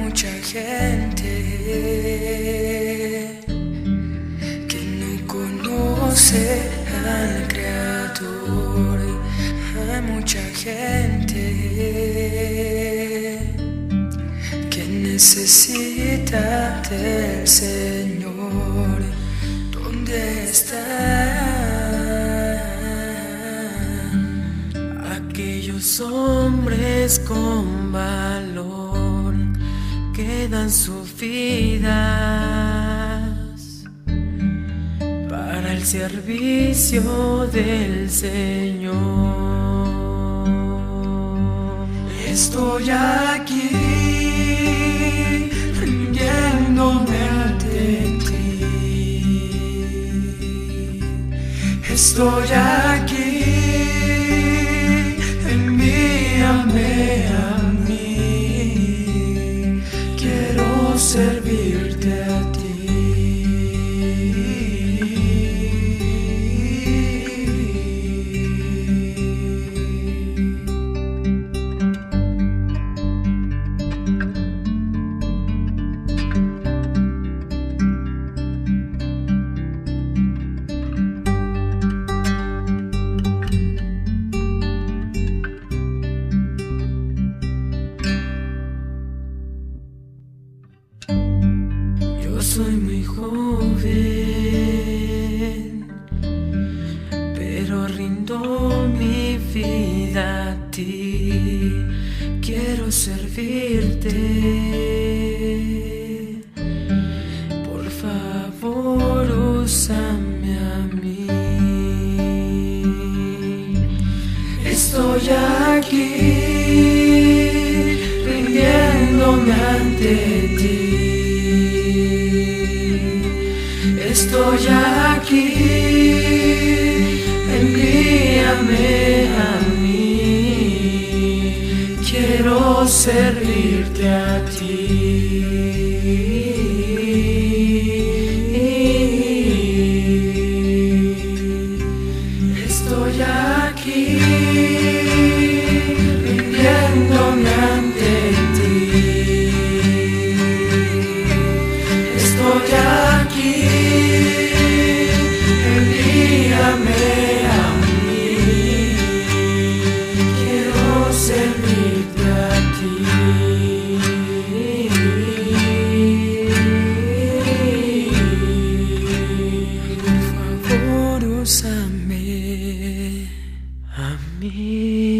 mucha gente que no conoce al Creador. Hay mucha gente que necesita del Señor. ¿Dónde están aquellos hombres con valor? Que dan su vida? para el servicio del Señor. Estoy aquí rindiéndome ante ti. Estoy aquí, Quiero soy muy joven, pero rindo mi vida a ti. Quiero servirte. Por favor, úsame a mí. Estoy aquí rindiéndome ante ti. Estoy aquí, envíame a mí. Quiero servirte a ti. me.